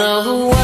the world